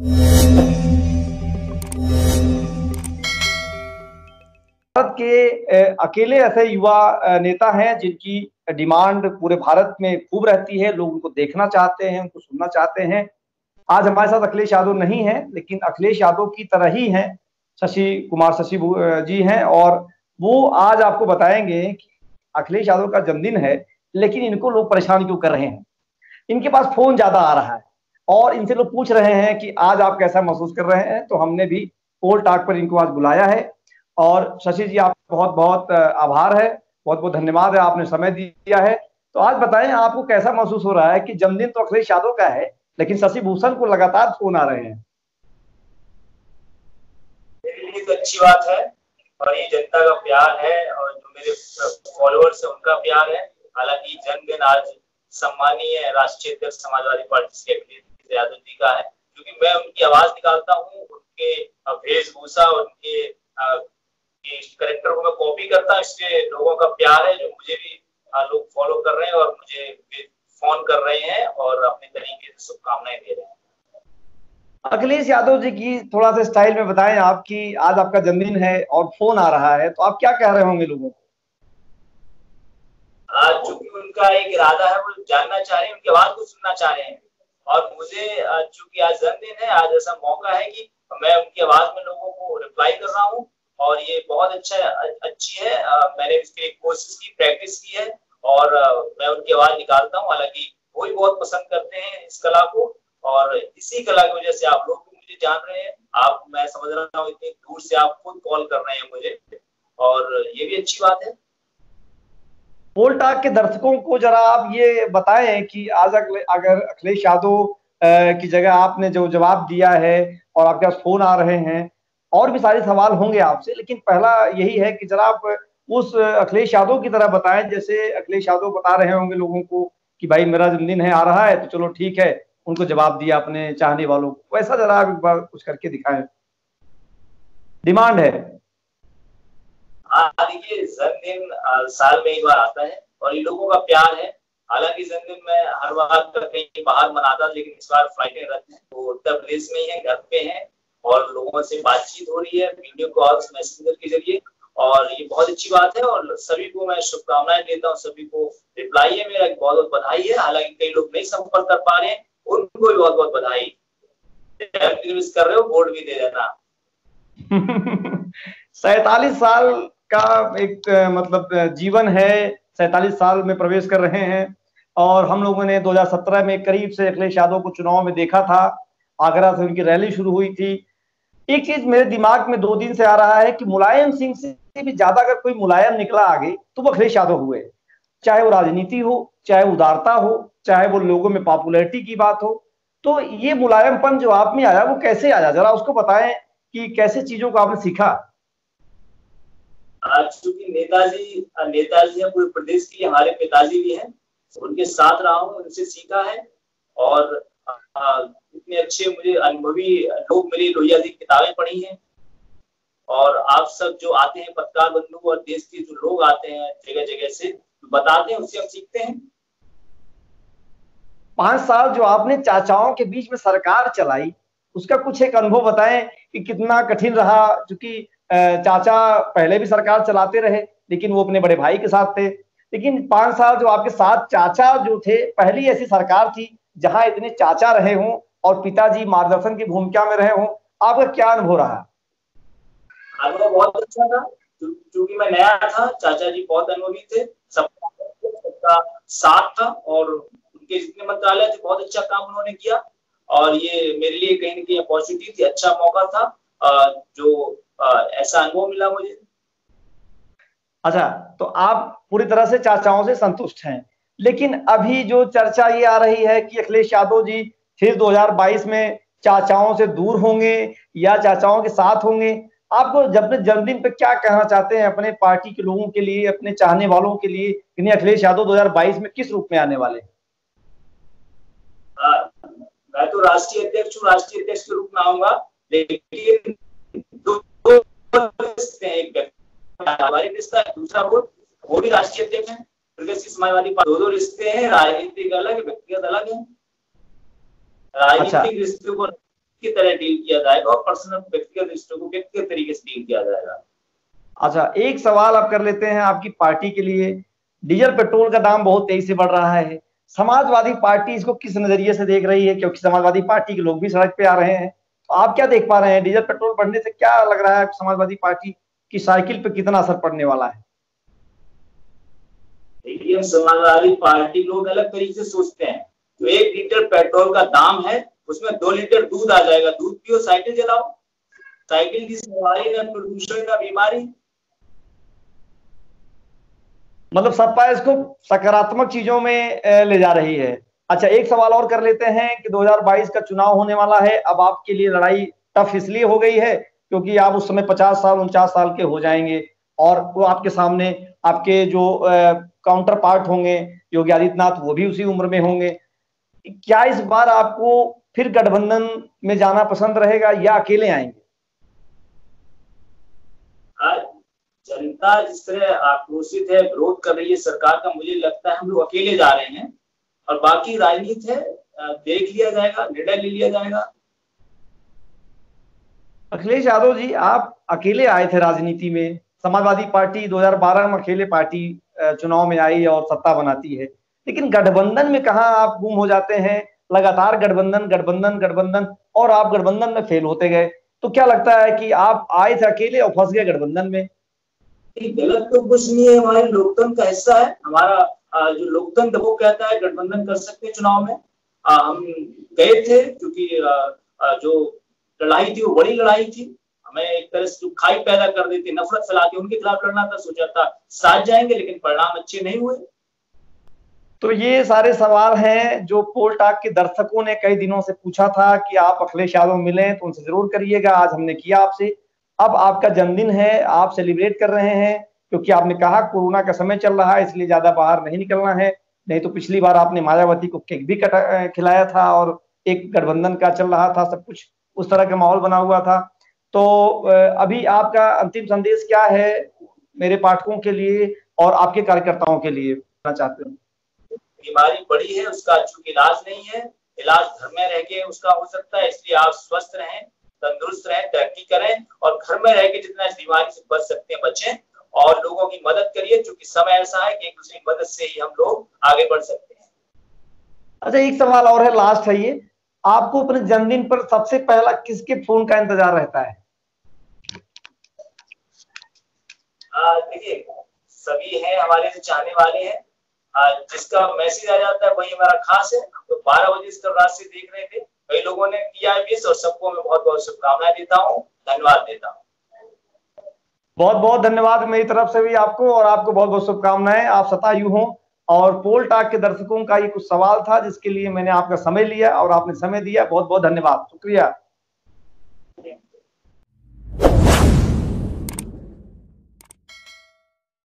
भारत के अकेले ऐसे युवा नेता हैं जिनकी डिमांड पूरे भारत में खूब रहती है। लोग उनको देखना चाहते हैं, उनको सुनना चाहते हैं। आज हमारे साथ अखिलेश यादव नहीं है, लेकिन अखिलेश यादव की तरह ही हैं। शशि कुमार शशि जी हैं और वो आज आपको बताएँगे कि अखिलेश यादव का जन्मदिन है, लेकिन इनको लोग परेशान क्यों कर रहे हैं? इनके पास फ़ोन ज़्यादा आ रहा है। और इनसे लोग पूछ रहे हैं कि आज आप कैसा महसूस कर रहे हैं तो हमने भी पोल टाक पर इनको आज बुलाया है। और शशि जी, आप बहुत बहुत आभार है, बहुत बहुत धन्यवाद है, आपने समय दिया है। तो आज बताएँ, आपको कैसा महसूस हो रहा है कि जन्मदिन तो अखिलेश यादव का है, लेकिन शशि भूषण को लगातार फ़ोन आ रहे हैं? तो अच्छी बात है, और ये जनता का प्यार है, और जो मेरे फॉलोअर्स है, उनका प्यार है। हालाँकि जन्मदिन आज सम्मानीय राष्ट्रीय अध्यक्ष समाजवादी पार्टी के अखिलेश यादव जी का है क्योंकि मैं उनकी आवाज़ निकालता हूँ उनके वेशभूषा उनके करेक्टर को मैं कॉपी करता हूँ इसलिए लोगों का प्यार है जो मुझे भी लोग फॉलो कर रहे हैं और मुझे फ़ोन कर रहे हैं और अपने तरीके से शुभकामनाएँ दे रहे हैं। अखिलेश यादव जी की थोड़ा सा स्टाइल में बताएँ आपकी आज आपका जन्मदिन है और फ़ोन आ रहा है तो आप क्या कह रहे होंगे लोगों को? आज चूँकि उनका एक इरादा है वो जानना चाह रहे हैं उनकी आवाज़ को सुनना चाह रहे हैं। और मुझे चूँकि आज जन्मदिन है, आज ऐसा मौका है कि मैं उनकी आवाज़ में लोगों को रिप्लाई कर रहा हूँ और ये बहुत अच्छा अच्छी है। मैंने इसके कोशिश की प्रैक्टिस की है और मैं उनकी आवाज़ निकालता हूँ। हालाँकि वो भी बहुत पसंद करते हैं इस कला को और इसी कला की वजह से आप लोग भी मुझे जान रहे हैं। आप, मैं समझ रहा हूँ इतनी दूर से आप खुद कॉल कर रहे हैं मुझे और ये भी अच्छी बात है। पोल टाक के दर्शकों को जरा आप ये बताएँ कि आज अगर अखिलेश यादव की जगह आपने जो जवाब दिया है और आपके पास फ़ोन आ रहे हैं, और भी सारे सवाल होंगे आपसे, लेकिन पहला यही है कि जरा आप उस अखिलेश यादव की तरह बताएँ, जैसे अखिलेश यादव बता रहे होंगे लोगों को कि भाई मेरा जन्मदिन है, आ रहा है तो चलो ठीक है, उनको जवाब दिया अपने चाहने वालों को। वैसा जरा आप एक बार कुछ करके दिखाएँ। डिमांड है। देखिए जन्मदिन साल में एक बार आता है और ये लोगों का प्यार है। हालाँकि जन्मदिन में हर बार कहीं बाहर मनाता, लेकिन इस बार फ्लाइटें रद्द है। वो उत्तर प्रदेश में ही है, घर पे है और लोगों से बातचीत हो रही है वीडियो कॉल्स, मैसेंजर के ज़रिए। और ये बहुत अच्छी बात है और सभी को मैं शुभकामनाएँ देता हूँ, सभी को रिप्लाई है, मेरा बहुत बहुत बधाई है। हालाँकि कई लोग नहीं संपर्क कर पा रहे हैं, उनको भी बहुत बहुत बधाई। कर रहे हो, वोट भी दे देना। सैतालीस साल का एक मतलब जीवन है, सैतालीस साल में प्रवेश कर रहे हैं और हम लोगों ने 2017 में करीब से अखिलेश यादव को चुनाव में देखा था, आगरा से उनकी रैली शुरू हुई थी। एक चीज़ मेरे दिमाग में दो दिन से आ रहा है कि मुलायम सिंह से भी ज़्यादा अगर कोई मुलायम निकला आगे तो वो अखिलेश यादव हुए। चाहे वो राजनीति हो, चाहे उदारता हो, चाहे वो लोगों में पॉपुलैरिटी की बात हो तो ये मुलायमपन जो आप में आया, वो कैसे आया? जरा उसको बताएँ कि कैसे चीज़ों को आपने सीखा। चूँकि नेताजी नेताजी है पूरे प्रदेश के लिए, हमारे पिताजी भी हैं, उनके साथ रहा हूँ, उनसे सीखा है, और इतने अच्छे मुझे अनुभवी लोग मेरी लोहिया जी किताबें पढ़ी हैं, और आप सब जो आते हैं, पत्रकार बंधु और देश के जो लोग आते हैं जगह जगह से बताते हैं, उससे हम सीखते हैं। पाँच साल जो आपने चाचाओं के बीच में सरकार चलाई, उसका कुछ एक अनुभव बताएँ कि कितना कठिन रहा क्योंकि चाचा पहले भी सरकार चलाते रहे, लेकिन वो अपने बड़े भाई के साथ थे। लेकिन पाँच साल जो आपके साथ चाचा जो थे, पहली ऐसी सरकार थी जहाँ इतने चाचा रहे हों और पिताजी मार्गदर्शन की भूमिका में रहे हों। आपका क्या अनुभव रहा? अनुभव बहुत अच्छा था। क्योंकि मैं नया था, चाचा जी बहुत अनुभवी थे सबका साथ था और उनके जितने मंत्रालय थे, बहुत अच्छा काम उन्होंने किया। और ये मेरे लिए कहीं ना कहीं अपॉर्चुनिटी थी अच्छा मौका था। जो ऐसा अनुभव मिला मुझे? अच्छा तो आप पूरी तरह से चाचाओं से संतुष्ट हैं लेकिन अभी जो चर्चा ये आ रही है कि अखिलेश यादव जी फिर 2022 में चाचाओं से दूर होंगे या चाचाओं के साथ होंगे आपको जब जन्मदिन पे क्या कहना चाहते हैं अपने पार्टी के लोगों के लिए अपने चाहने वालों के लिए इन्हें अखिलेश यादव 2022 में किस रूप में आने वाले? आ, मैं तो राष्ट्रीय अध्यक्ष हूँ राष्ट्रीय अध्यक्ष के रूप में आऊँगा। लेकिन दो रिश्ते हैं एक रिश्ता दूसरा वो वो भी राष्ट्रीय अध्यक्ष है। प्रगतिशील समाजवादी दो दो रिश्ते हैं राजनीतिक अलग व्यक्तिगत अलग है। राजनीतिक अच्छा। रिश्ते को की तरह डील किया जाएगा और पर्सनल व्यक्तिगत रिश्तों को व्यक्तिगत तरीके से डील किया जाएगा। अच्छा एक सवाल आप कर लेते हैं आपकी पार्टी के लिए। डीजल पेट्रोल का दाम बहुत तेज़ी से बढ़ रहा है। समाजवादी पार्टी इसको किस नज़रिए से देख रही है? क्योंकि समाजवादी पार्टी के लोग भी सड़क पे आ रहे हैं। आप क्या देख पा रहे हैं? डीजल पेट्रोल बढ़ने से क्या लग रहा है समाजवादी पार्टी की साइकिल पे कितना असर पड़ने वाला है? देखिए समाजवादी पार्टी लोग अलग तरीके से सोचते हैं। तो एक लीटर पेट्रोल का दाम है उसमें दो लीटर दूध आ जाएगा। दूध पियो साइकिल चलाओ। साइकिल की सवारी न प्रदूषण का बीमारी। मतलब सपा इसको सकारात्मक चीज़ों में ले जा रही है। अच्छा एक सवाल और कर लेते हैं कि 2022 का चुनाव होने वाला है। अब आपके लिए लड़ाई टफ इसलिए हो गई है क्योंकि आप उस समय पचास साल, उनचास साल के हो जाएँगे और वो आपके सामने आपके जो काउंटर पार्ट होंगे, योगी आदित्यनाथ, वो भी उसी उम्र में होंगे। क्या इस बार आपको फिर गठबंधन में जाना पसंद रहेगा या अकेले आएँगे? जनता जिस तरह आक्रोशित है, विरोध कर रही है सरकार का। मुझे लगता है हम लोग अकेले जा रहे हैं। और बाकी राजनीति है देख लिया जाएगा निर्णय ले लिया जाएगा। अखिलेश यादव जी आप अकेले आए थे राजनीति में। समाजवादी पार्टी 2012 में अकेले पार्टी चुनाव में आई और सत्ता बनाती है। लेकिन गठबंधन में कहा आप गुम हो जाते हैं? लगातार गठबंधन गठबंधन गठबंधन और आप गठबंधन में फेल होते गए। तो क्या लगता है कि आप आए थे अकेले और फंस गए गठबंधन में? गलत तो कुछ नहीं है हमारे लोकतंत्र का हिस्सा है। हमारा जो लोकतंत्र वो कहता है गठबंधन कर सकते हैं चुनाव में। आ, हम गए थे क्योंकि जो लड़ाई थी वो बड़ी लड़ाई थी। हमें एक तरह से खाई पैदा कर देती नफरत फैलाती उनके खिलाफ लड़ना था। सोचा था साथ जाएँगे लेकिन परिणाम अच्छे नहीं हुए। तो ये सारे सवाल हैं जो पोल टाक के दर्शकों ने कई दिनों से पूछा था कि आप अखिलेश यादव मिले तो उनसे ज़रूर करिएगा। आज हमने किया आपसे। अब आपका जन्मदिन है आप सेलिब्रेट कर रहे हैं। क्योंकि आपने कहा कोरोना का समय चल रहा है, इसलिए ज़्यादा बाहर नहीं निकलना है। नहीं तो पिछली बार आपने मायावती को केक भी कटा खिलाया था और एक गठबंधन का चल रहा था, सब कुछ उस तरह का माहौल बना हुआ था। तो अभी आपका अंतिम संदेश क्या है मेरे पाठकों के लिए और आपके कार्यकर्ताओं के लिए? चाहते हैं। बीमारी बड़ी है, उसका चूँकि इलाज नहीं है। इलाज घर में रह के उसका हो सकता है, इसलिए आप स्वस्थ रहें, तंदुरुस्त रहें, तरक्की करें और घर में रह के जितना इस बीमारी से बच सकते हैं, बचें। और लोगों की मदद करिए क्योंकि समय ऐसा है कि एक दूसरे की मदद से ही हम लोग आगे बढ़ सकते हैं। अच्छा एक सवाल और है लास्ट है ये। आपको अपने जन्मदिन पर सबसे पहला किसके फ़ोन का इंतज़ार रहता है? देखिए सभी हैं हमारे जो चाहने वाले हैं। जिसका मैसेज आ जाता है वही हमारा खास है। तो बारह बजे इस रात से देख रहे थे। कई लोगों ने किया है और सबको मैं बहुत बहुत शुभकामनाएँ देता हूँ धन्यवाद देता हूँ। बहुत बहुत धन्यवाद मेरी तरफ़ से भी आपको और आपको बहुत बहुत शुभकामनाएँ। आप सतायु हो और पोल टाक के दर्शकों का ये कुछ सवाल था जिसके लिए मैंने आपका समय लिया और आपने समय दिया। बहुत बहुत धन्यवाद। शुक्रिया।